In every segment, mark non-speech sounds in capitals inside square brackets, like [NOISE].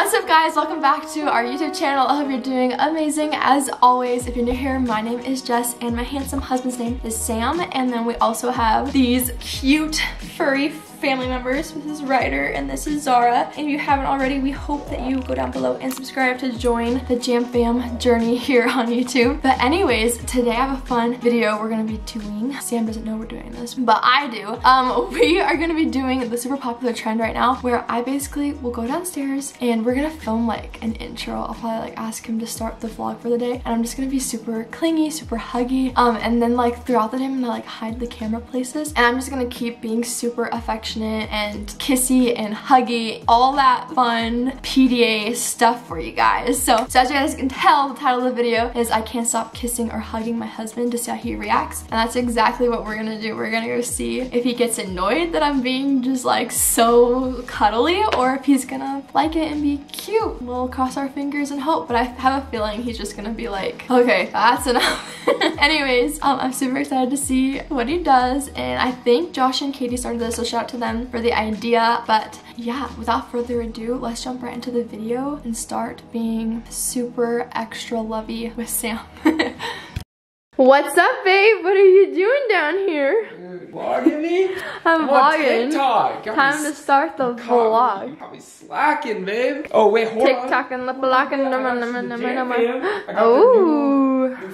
What's up guys? Welcome back to our YouTube channel. I hope you're doing amazing as always. If you're new here, my name is Jess and my handsome husband's name is Sam. And then we also have these cute furry family members. This is Ryder and this is Zara. And if you haven't already, we hope that you go down below and subscribe to join the Jam Fam journey [LAUGHS] here on YouTube. But anyways, today I have a fun video we're gonna be doing. Sam doesn't know we're doing this, but I do. Um, [LAUGHS] we are gonna be doing the super popular trend right now where I basically will go downstairs and we're gonna film like an intro. I'll probably like ask him to start the vlog for the day and I'm just gonna be super clingy, super huggy. Um, and then like throughout the day I'm gonna like hide the camera places and I'm just gonna keep being super affectionate affectionate and kissy and huggy, all that fun PDA stuff for you guys. So, so as you guys can tell, the title of the video is I can't stop kissing or hugging my husband to see how he reacts. And that's exactly what we're gonna do. We're gonna go see if he gets annoyed that I'm being just like so cuddly or if he's gonna like it and be cute. We'll cross our fingers and hope, but I have a feeling he's just gonna be like, okay, that's enough. [LAUGHS] Anyways, um, I'm super excited to see what he does and I think Josh and Katie started this, so shout out to them for the idea. But yeah, without further ado, let's jump right into the video and start being super extra lovey with Sam. [LAUGHS] What's up, babe? What are you doing down here? vlogging me? [LAUGHS] I'm, vlogging. TikTok. Time to start the vlog. You probably slacking, babe. Oh, wait, hold TikTok and lip locking. Oh. New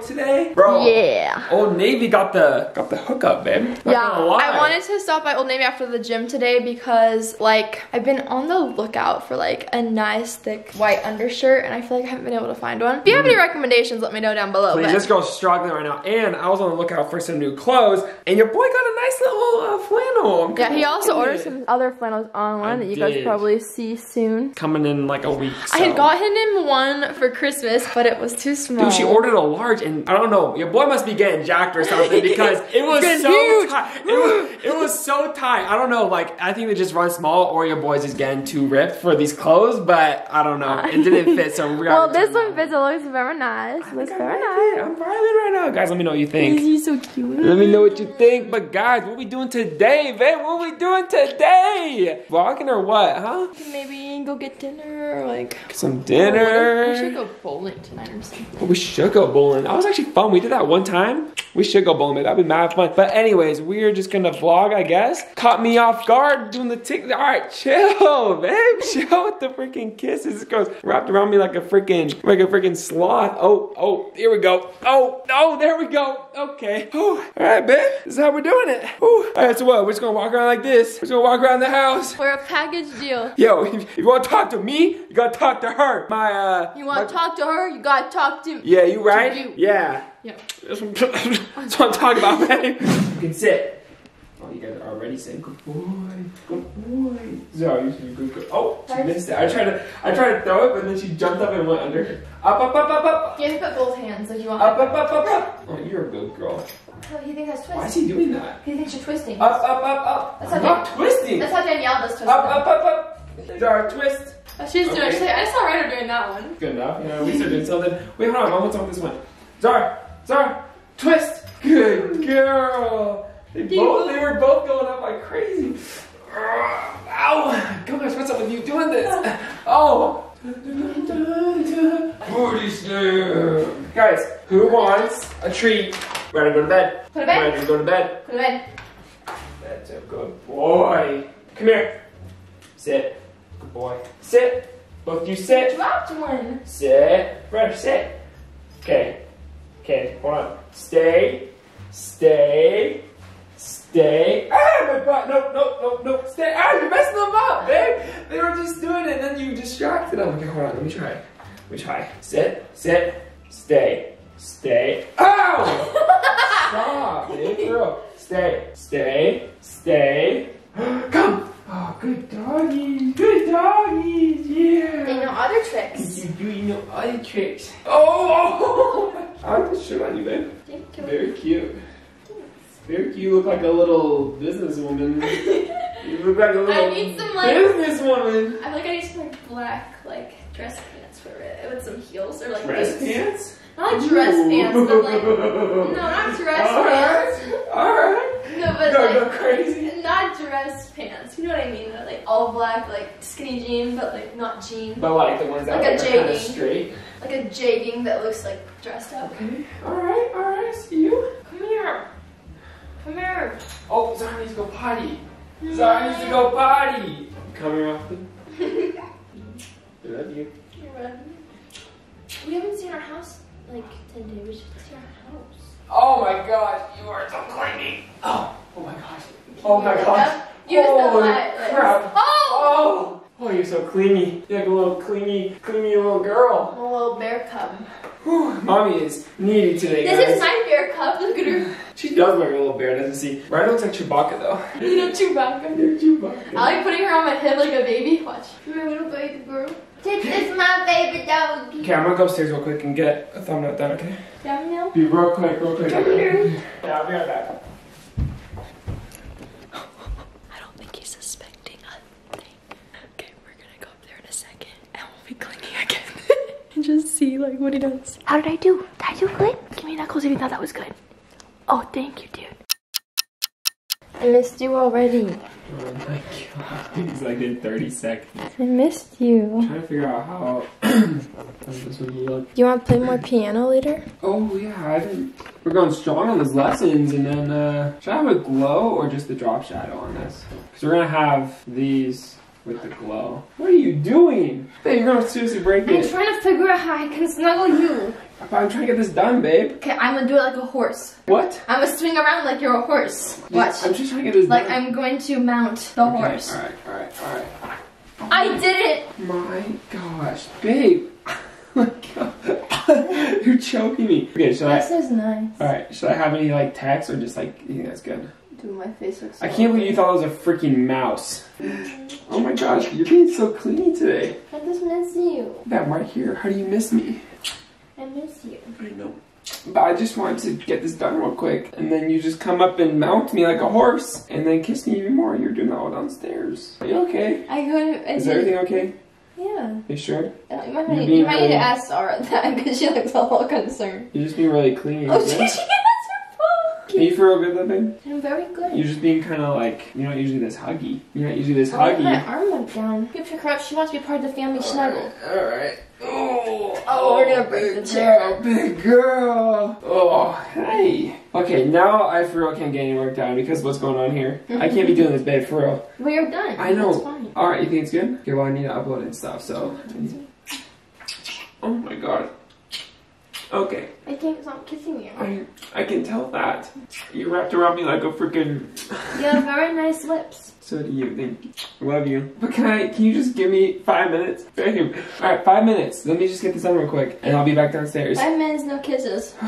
flannel today? Bro. Yeah. Old Navy got the got the hookup, babe. Not yeah. I wanted to stop by Old Navy after the gym today because like I've been on the lookout for like a nice thick white undershirt and I feel like I haven't been able to find one. If you have any recommendations, let me know down below. Please, but. this girl's struggling right now. And I was on the lookout for some new clothes and your boy got a nice little uh, flannel. yeah, he also ordered it. some other flannels online I that you did. guys probably see soon. Coming in like a week. So. I had gotten him one for Christmas, but it was too small. Dude, she ordered a large and I don't know, your boy must be getting jacked or something [LAUGHS] because it was so tight. It was, it was so tight. I don't know, like I think they just run small or your boy's just getting too ripped for these clothes, but I don't know. It didn't [LAUGHS] fit, so we Well, this one fits. It looks very nice. It looks very nice. I'm vibing right now, guys. Let me know what you think. He's so cute. Let me know what you think. But guys, what we doing today, babe? What we doing today? Vlogging or what, huh? Maybe go get dinner or like some dinner. Oh, we should go bowling tonight or something. We should go bowling. That was actually fun. We did that one time. We should go bowling, That'd be mad fun. But anyways, we're just gonna vlog, I guess. Caught me off guard doing the tick. All right, chill, [LAUGHS] babe. [LAUGHS] Chill with the freaking kisses. This goes wrapped around me like a freaking, like a freaking sloth. Oh, oh, here we go. Oh, oh, there we go. Okay. [SIGHS] All right, babe. This is how we're doing it. All right, so what? We're just gonna walk around like this. We're just gonna walk around the house. We're a package deal. Yo, [LAUGHS] if you wanna talk to me, you gotta talk to her. My, uh. You wanna my... talk to her, you gotta talk to Yeah, you right? You. Yeah. Yeah. [LAUGHS] That's what I'm talking about, man. [LAUGHS] You can sit. Oh, you guys are already saying good boy, good boy. Sorry, you should good, good. Oh, she missed it. I tried to, I tried to throw it, but then she jumped up and went under. Up, up, up, up, up. You have to put both hands if you want. Up, up, up, up, up. Oh, you're a good girl. Oh, he thinks that's twisting. Why is he doing that? He thinks you're twisting. Up, up, up, up. That's I'm how not twisting. That's how Danielle does twisting. Up, up, up, up. Zara, twist. Oh, she's okay. doing. She's like, I saw Ryder doing that one. Good enough. Yeah, we started doing something. Wait, hold on. I want to talk this one. Zara, Zara. Twist! Good girl! They both they were both going up like crazy. Ow! Gosh, what's up with you doing this? [LAUGHS] Oh! Booty slam! Guys, who wants a treat? Ready to go to bed? Go to bed. Ready to go to bed? Go to bed. That's a good boy. Come here. Sit. Good boy. Sit. Both you sit. Dropped one. Sit. Brother, sit. Okay. Okay, hold on. Stay, stay, stay. Ah, my butt. No, no, no, no. Stay. Ah, you're messing them up, babe. They were just doing it, and then you distracted them. Okay, hold on. Let me try. Let me try. Sit, sit, stay, stay. Ow! Stop, babe. Girl. Stay, stay, stay. [GASPS] Come. Oh, good doggies. Good doggies. Yeah. They know other tricks. You do you know other tricks. Oh! [LAUGHS] I like the shirt on you, babe. Thank you. Very cute. Very cute. You look like a little businesswoman. [LAUGHS] you look like a little I need some, like, businesswoman. I feel like I need some like black like dress pants for it with some heels or like dress boots. pants. Not like dress Ooh. pants, but like [LAUGHS] no, not dress All pants. Right. All right. No, but Go, like go crazy. No, not dress pants. You know what I mean? They're like all black, like skinny jean, but like not jean. But like the ones that Like a are kind of straight. Like a jegging that looks like dressed up. Okay. All right. All right. See you. Come here. Come here. Oh, Zara needs to go potty. Zara needs to go potty. Come here often. I [LAUGHS] love you. You're welcome. We haven't seen our house like today. We should see our house. Oh my gosh, you are so clingy. Oh. Oh my gosh. Oh my gosh. Use the Holy light, crap. Oh! Oh. Oh, you're so clingy. You're like a little clingy, clingy little girl. A little bear cub. Whew, mommy is needy today, guys. This is my bear cub. Look at her. She does look like a little bear, doesn't she? Ryder looks like Chewbacca though. You know Chewbacca. [LAUGHS] You're Chewbacca. I like putting her on my head like a baby. Watch. Come here, little baby girl. This is my baby dog. Okay, I'm gonna go upstairs real quick and get a thumbnail done, okay? Daniel. Be real quick, real quick. Come here. Yeah, I'll be right back. I don't think he's suspecting a thing. Okay, we're gonna go up there in a second and we'll be cleaning again. And just see like what he does. How did I do? Did I do good? Give me a knuckles if you thought that was good. Oh, thank you, dude. I missed you already. Oh my god. He's like in 30 seconds. I missed you. I'm trying to figure out how how [CLEARS THROAT] this would look. You want to play more piano later? Oh yeah, I didn't. We're going strong on these lessons, and then uh, should I have a glow or just the drop shadow on this? Because we're gonna have these with the glow. What are you doing? Babe, you're gonna seriously break I'm it. trying to figure out how I can snuggle you. I'm trying to get this done, babe. Okay, I'm gonna do it like a horse. What? I'm gonna swing around like you're a horse. Watch. I'm just trying to get this Like done. I'm going to mount the Okay, horse. Alright, alright, alright. I did it! My gosh, babe. [LAUGHS] Oh my god. [LAUGHS] You're choking me. Okay, should I This is nice. Alright, should I have any like text or just like you think that's good? Dude, my face looks I can't believe you thought it was a freaking mouse. Oh my gosh, you're being so clingy today. I just miss you. I'm right here. How do you miss me? I miss you. I know. But I just wanted to get this done real quick. And then you just come up and mount me like a horse. And then kiss me even more. You're doing that all downstairs. Are you okay? I couldn't. I Is did- everything okay? Yeah. you sure? Uh, You might, you might need to ask Zara [LAUGHS] that because she looks a little concerned. You're just being really clean. Oh, [LAUGHS] she it? has. Are you feel good babe? I'm very good. You're just being kind of like, you're not usually this huggy. You're not usually this Oh, my arm went down. You pick her up. She wants to be part of the family snuggle. Alright. Oh, Oh, we're gonna oh, break the chair. girl, big girl. Oh, hey. Okay, now I for real can't get any work done because what's going on here. I can't be [LAUGHS] doing this, babe, for real. We are done. I know. That's fine. Alright, you think it's good? Okay, well, I need to upload and stuff, so. Oh my god. Okay, I can't stop kissing you. I I can tell that. You wrapped around me like a freaking. You have very nice lips. [LAUGHS] So do you. Thank you. I love you. But can I? Can you just give me five minutes? Babe. All right, five minutes. Let me just get this done real quick, and I'll be back downstairs. Five minutes, no kisses. [SIGHS]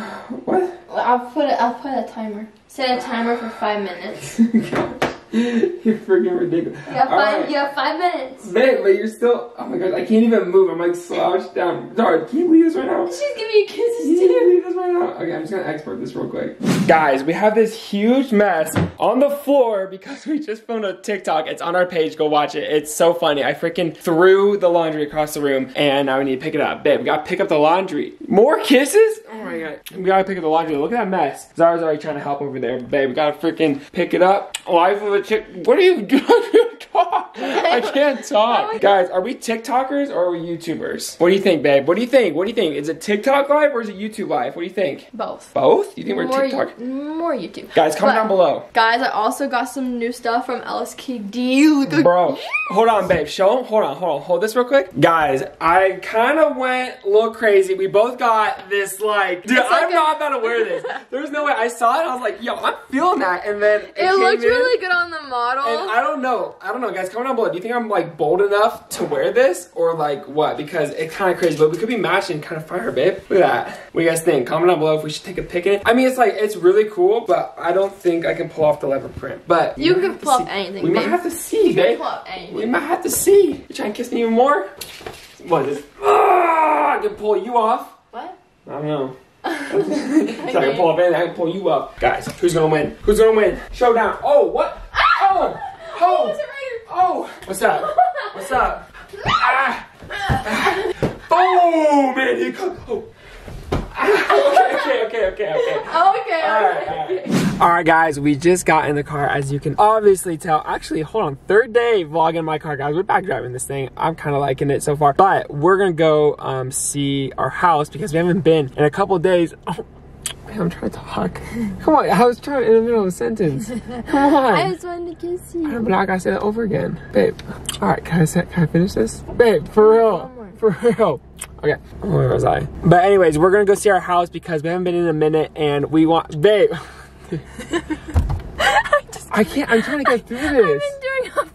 What? Well, I'll put it. I'll put a timer. Set a timer for five minutes. [LAUGHS] [LAUGHS] You're freaking ridiculous. You have five. right. You have five minutes. Babe, but you're still. Oh my god, I can't even move. I'm like slouched down. Darn, can you believe this right now? She's giving you kisses Can you too. believe this right now? Okay, I'm just gonna export this real quick. Guys, we have this huge mess on the floor because [LAUGHS] we just filmed a TikTok. It's on our page. Go watch it. It's so funny. I freaking threw the laundry across the room and now we need to pick it up. Babe, we gotta pick up the laundry. More kisses? Oh my god. We gotta pick up the laundry. Look at that mess. Zara's already trying to help over there. Babe, we gotta freaking pick it up. Life of a chick. What are you doing? Talk. I can't talk. Guys, are we TikTokers or are we YouTubers? What do you think, babe? What do you think? What do you think? Is it TikTok live or is it YouTube live? What do you think? Both. Both? You think we're more, TikTok? more YouTube. Guys, comment But- down below. Guys, I also got some new stuff from LSKD. Look at Bro, hold on, babe. Show him. Hold on, hold on. Hold this real quick. Guys, I kind of went a little crazy. We both got this, like, dude, like I'm a- not about to wear this. [LAUGHS] There's no way. I saw it. I was like, yo, I'm feeling that. And then it, It came looked in, really good on the model. And I don't know. I don't know, guys. Comment down below. Do you think I'm like bold enough to wear this, or like what? Because it's kind of crazy, but we could be matching. Kind of fire, babe. Look at that. What do you guys think? Comment down below if we should take a pic in it. I mean, it's like it's really cool, but I don't think I can pull off the leopard print. But You can might have to pull off anything, We might have to see, you babe. can pull up anything. We might have to see. You trying to kiss me even more? What is this? Ah, I can pull you off. What? I don't know. [LAUGHS] [LAUGHS] so I can pull up anything. I can pull you up. Guys, who's gonna win? Who's gonna win? Showdown. Oh, what? Oh, oh, right oh. What's up? What's up? Ah. Oh, man, he cooked. Oh. Ah, okay, okay, okay, okay, okay. Oh, okay. All right, okay. all right. All right, guys, we just got in the car, as you can obviously tell. Actually, hold on, third day vlogging my car, guys. We're back driving this thing. I'm kind of liking it so far, but we're gonna go um, see our house because we haven't been in a couple days. Oh, man, I'm trying to talk. Come on, I was trying in the middle of a sentence. Come [LAUGHS] on. I just wanted to kiss you. But I'm not gonna say that over again, babe. All right, can I say, can I finish this, babe? For real, for real. Okay, where was I? But anyways, we're gonna go see our house because we haven't been in a minute, and we want, babe. [LAUGHS] [LAUGHS] I can't. I'm trying to get through this.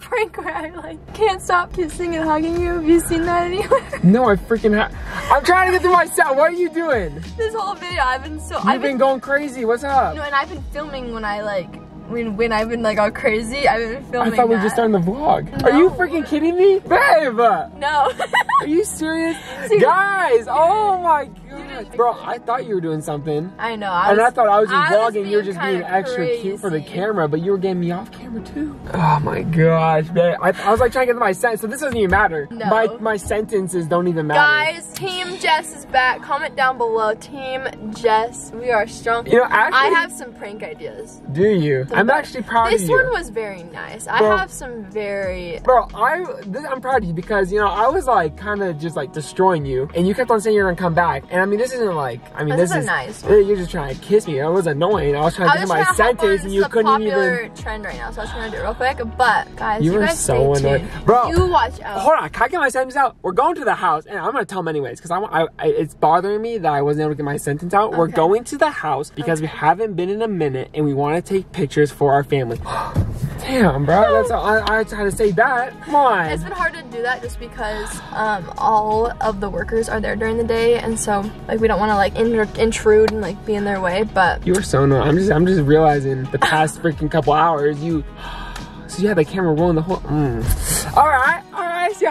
Been prank where I like can't stop kissing and hugging you. Have you seen that anywhere? [LAUGHS] No, I freaking. Ha- I'm trying to get through my set. What are you doing? this whole video, I've been so. You've I've been going crazy. What's up? No, and I've been filming when I like when when I've been like all crazy. I've been filming. I thought we were just starting the vlog. Are you freaking kidding me, babe? No. [LAUGHS] Are you serious, guys? Oh my god, bro! I thought you were doing something. I know. I And was, I thought I was just I was vlogging, you were just being kinda extra cute for the camera, but you were getting me off camera too. Oh my gosh, man. I, I was like trying to get my sentence, so this doesn't even matter. No. My my sentences don't even matter. Guys, Team Jess is back. Comment down below. Team Jess, we are strong. You know, actually- I have some prank ideas. Do you? I'm actually proud This of you. one was very nice. I have some very. Bro, I this, I'm proud of you because you know I was like kind of just like destroying you, and you kept on saying you're gonna come back. And I mean, this isn't like I mean, This this, is nice. You're just trying to kiss me. It was annoying. I was trying to I get was my trying to hop on. sentence, and you couldn't popular even. trend right now, so I was trying to do it real quick. But guys, You you, were guys so stay annoying. tuned. Bro, you watch out. Hold on, can I get my sentence out? We're going to the house, and I'm gonna tell them anyways because I, want- I, I it's bothering me that I wasn't able to get my sentence out. We're going to the house because we haven't been in a minute, and we want to take pictures for our family. [GASPS] [GASPS] Damn, bro, that's all, I, I tried to say that. Come on. It's been hard to do that just because um, all of the workers are there during the day, and so like we don't want to like in- intrude and like be in their way. But You were so annoying. I'm just, I'm just realizing the past freaking couple hours, you, [SIGHS] so you had the camera rolling the whole. Mm. All right,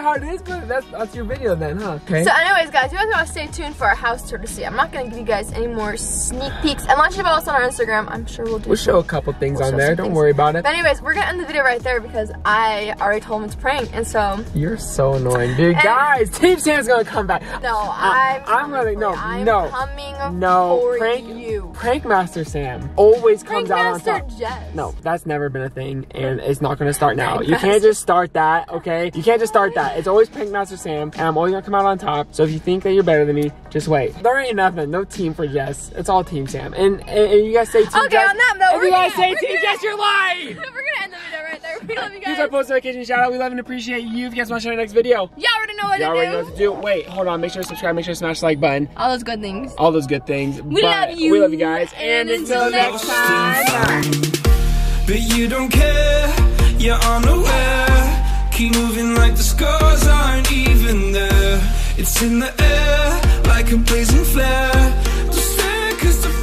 how it is, but that's that's your video then, huh? Okay. so, anyways, guys, you guys want to stay tuned for our house tour to see. I'm not gonna give you guys any more sneak peeks. Unless you follow us on our Instagram, I'm sure we'll do. we'll show a couple things We'll on there. Don't things. worry about it. But anyways, we're gonna end the video right there because I already told him it's prank, and so You're so annoying, dude. And- Guys, Team Sam's gonna come back. no, I- I'm. I'm gonna- coming no. I'm no, coming No, for prank you. Prank Master Sam always Prank comes out on Master top. Jess. No, that's never been a thing, and it's not gonna start now. Prank You can't just start that, okay? You can't just start that. It's always Prank Master Sam, and I'm always gonna come out on top. So if you think that you're better than me, just wait. There ain't nothing. No team for Jess. It's all Team Sam. And and, and you guys say Team Okay, Jess. on that note, if we're you guys gonna- say we're Team gonna- Jess, you're lying. [LAUGHS] We're gonna end the video right there. We love you guys. Here's guys. our post notification shout out. We love and appreciate you. If you guys want to show the next video, Y'all already know what you to already do. know what to do. Wait, hold on. Make sure to subscribe. Make sure to smash the like button. All those good things. all those good things. We But love you. We love you guys. And, And until until next next time. But you don't care, you're unaware. Keep moving like the scars aren't even there. It's in the air, like a blazing flare. Don't stand cause the